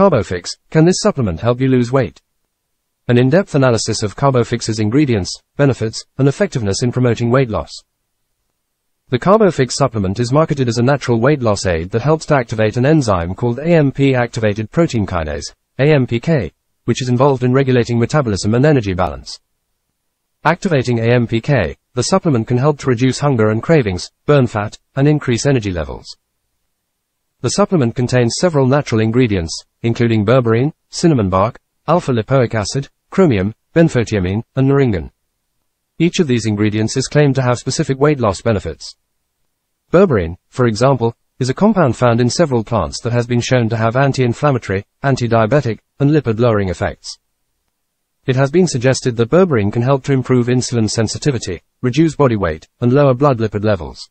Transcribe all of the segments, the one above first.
Carbofix, can this supplement help you lose weight? An in-depth analysis of Carbofix's ingredients, benefits, and effectiveness in promoting weight loss. The Carbofix supplement is marketed as a natural weight loss aid that helps to activate an enzyme called AMP-activated protein kinase, AMPK, which is involved in regulating metabolism and energy balance. Activating AMPK, the supplement can help to reduce hunger and cravings, burn fat, and increase energy levels. The supplement contains several natural ingredients, including berberine, cinnamon bark, alpha-lipoic acid, chromium, benfotiamine, and naringin. Each of these ingredients is claimed to have specific weight loss benefits. Berberine, for example, is a compound found in several plants that has been shown to have anti-inflammatory, anti-diabetic, and lipid-lowering effects. It has been suggested that berberine can help to improve insulin sensitivity, reduce body weight, and lower blood lipid levels.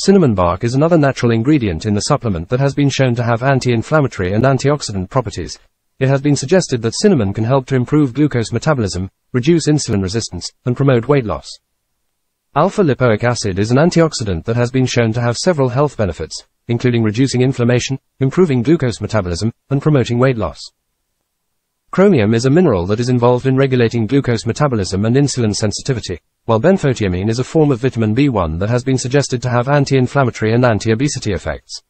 Cinnamon bark is another natural ingredient in the supplement that has been shown to have anti-inflammatory and antioxidant properties. It has been suggested that cinnamon can help to improve glucose metabolism, reduce insulin resistance, and promote weight loss. Alpha-lipoic acid is an antioxidant that has been shown to have several health benefits, including reducing inflammation, improving glucose metabolism, and promoting weight loss. Chromium is a mineral that is involved in regulating glucose metabolism and insulin sensitivity, while benfotiamine is a form of vitamin B1 that has been suggested to have anti-inflammatory and anti-obesity effects.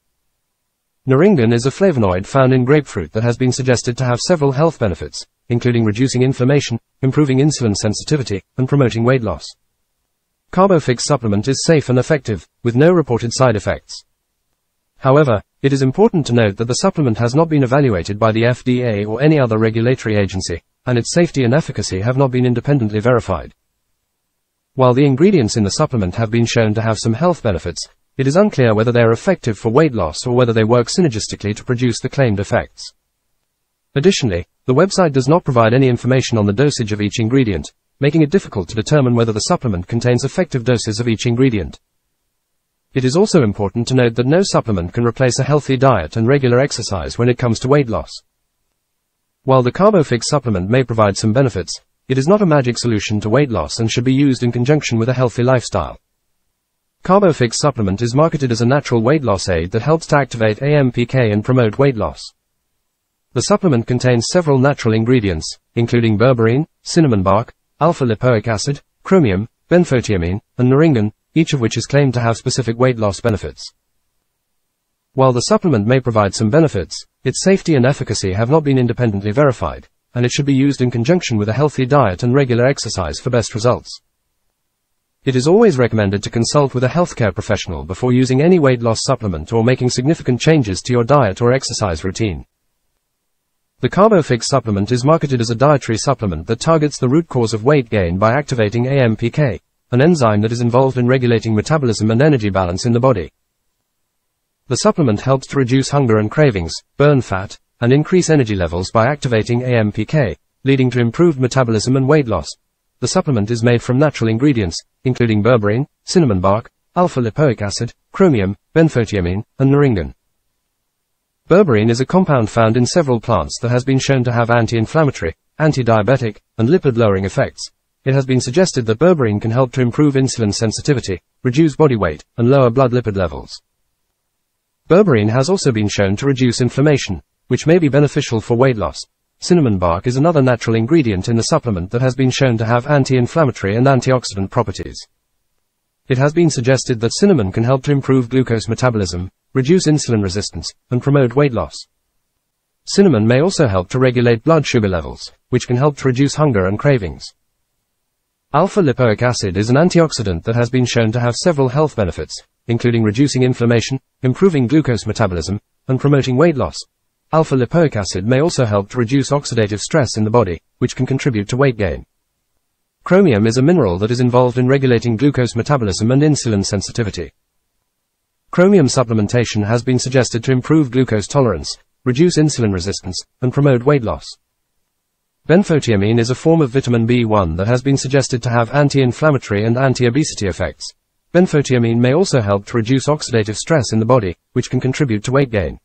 Naringin is a flavonoid found in grapefruit that has been suggested to have several health benefits, including reducing inflammation, improving insulin sensitivity, and promoting weight loss. Carbofix supplement is safe and effective, with no reported side effects. However, it is important to note that the supplement has not been evaluated by the FDA or any other regulatory agency, and its safety and efficacy have not been independently verified. While the ingredients in the supplement have been shown to have some health benefits, it is unclear whether they are effective for weight loss or whether they work synergistically to produce the claimed effects. Additionally, the website does not provide any information on the dosage of each ingredient, making it difficult to determine whether the supplement contains effective doses of each ingredient. It is also important to note that no supplement can replace a healthy diet and regular exercise when it comes to weight loss. While the Carbofix supplement may provide some benefits, it is not a magic solution to weight loss and should be used in conjunction with a healthy lifestyle. Carbofix supplement is marketed as a natural weight loss aid that helps to activate AMPK and promote weight loss. The supplement contains several natural ingredients, including berberine, cinnamon bark, alpha-lipoic acid, chromium, benfotiamine, and naringin, each of which is claimed to have specific weight loss benefits. While the supplement may provide some benefits, its safety and efficacy have not been independently verified, and it should be used in conjunction with a healthy diet and regular exercise for best results. It is always recommended to consult with a healthcare professional before using any weight loss supplement or making significant changes to your diet or exercise routine. The Carbofix supplement is marketed as a dietary supplement that targets the root cause of weight gain by activating AMPK, an enzyme that is involved in regulating metabolism and energy balance in the body. The supplement helps to reduce hunger and cravings, burn fat, and increase energy levels by activating AMPK, leading to improved metabolism and weight loss. The supplement is made from natural ingredients, including berberine, cinnamon bark, alpha-lipoic acid, chromium, benfotiamine, and naringin. Berberine is a compound found in several plants that has been shown to have anti-inflammatory, anti-diabetic, and lipid-lowering effects, it has been suggested that berberine can help to improve insulin sensitivity, reduce body weight, and lower blood lipid levels. Berberine has also been shown to reduce inflammation, which may be beneficial for weight loss. Cinnamon bark is another natural ingredient in the supplement that has been shown to have anti-inflammatory and antioxidant properties. It has been suggested that cinnamon can help to improve glucose metabolism, reduce insulin resistance, and promote weight loss. Cinnamon may also help to regulate blood sugar levels, which can help to reduce hunger and cravings. Alpha-lipoic acid is an antioxidant that has been shown to have several health benefits, including reducing inflammation, improving glucose metabolism, and promoting weight loss. Alpha-lipoic acid may also help to reduce oxidative stress in the body, which can contribute to weight gain. Chromium is a mineral that is involved in regulating glucose metabolism and insulin sensitivity. Chromium supplementation has been suggested to improve glucose tolerance, reduce insulin resistance, and promote weight loss. Benfotiamine is a form of vitamin B1 that has been suggested to have anti-inflammatory and anti-obesity effects. Benfotiamine may also help to reduce oxidative stress in the body, which can contribute to weight gain.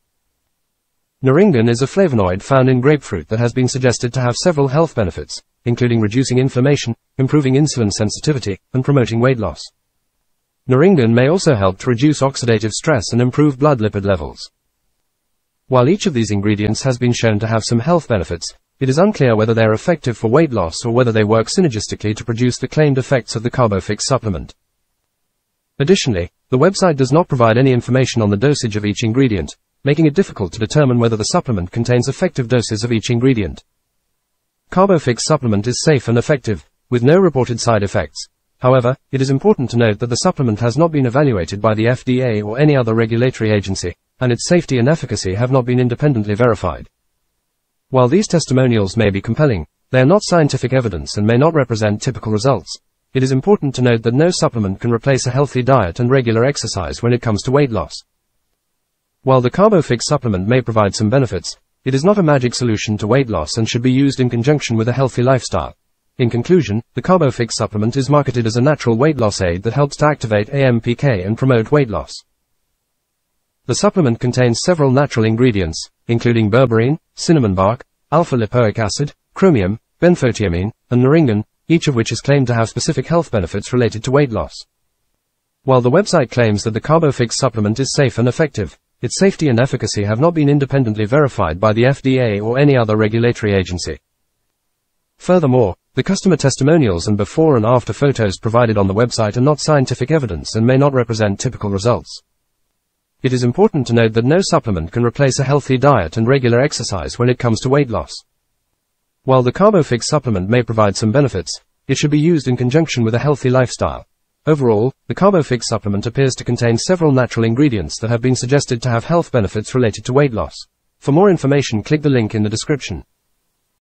Naringin is a flavonoid found in grapefruit that has been suggested to have several health benefits, including reducing inflammation, improving insulin sensitivity, and promoting weight loss. Naringin may also help to reduce oxidative stress and improve blood lipid levels. While each of these ingredients has been shown to have some health benefits, it is unclear whether they are effective for weight loss or whether they work synergistically to produce the claimed effects of the Carbofix supplement. Additionally, the website does not provide any information on the dosage of each ingredient, making it difficult to determine whether the supplement contains effective doses of each ingredient. Carbofix supplement is safe and effective, with no reported side effects. However, it is important to note that the supplement has not been evaluated by the FDA or any other regulatory agency, and its safety and efficacy have not been independently verified. While these testimonials may be compelling, they are not scientific evidence and may not represent typical results. It is important to note that no supplement can replace a healthy diet and regular exercise when it comes to weight loss. While the Carbofix supplement may provide some benefits, it is not a magic solution to weight loss and should be used in conjunction with a healthy lifestyle. In conclusion, the Carbofix supplement is marketed as a natural weight loss aid that helps to activate AMPK and promote weight loss. The supplement contains several natural ingredients, including berberine, cinnamon bark, alpha-lipoic acid, chromium, benfotiamine, and naringin, each of which is claimed to have specific health benefits related to weight loss. While the website claims that the Carbofix supplement is safe and effective, its safety and efficacy have not been independently verified by the FDA or any other regulatory agency. Furthermore, the customer testimonials and before and after photos provided on the website are not scientific evidence and may not represent typical results. It is important to note that no supplement can replace a healthy diet and regular exercise when it comes to weight loss. While the Carbofix supplement may provide some benefits, it should be used in conjunction with a healthy lifestyle. Overall, the Carbofix supplement appears to contain several natural ingredients that have been suggested to have health benefits related to weight loss. For more information click the link in the description.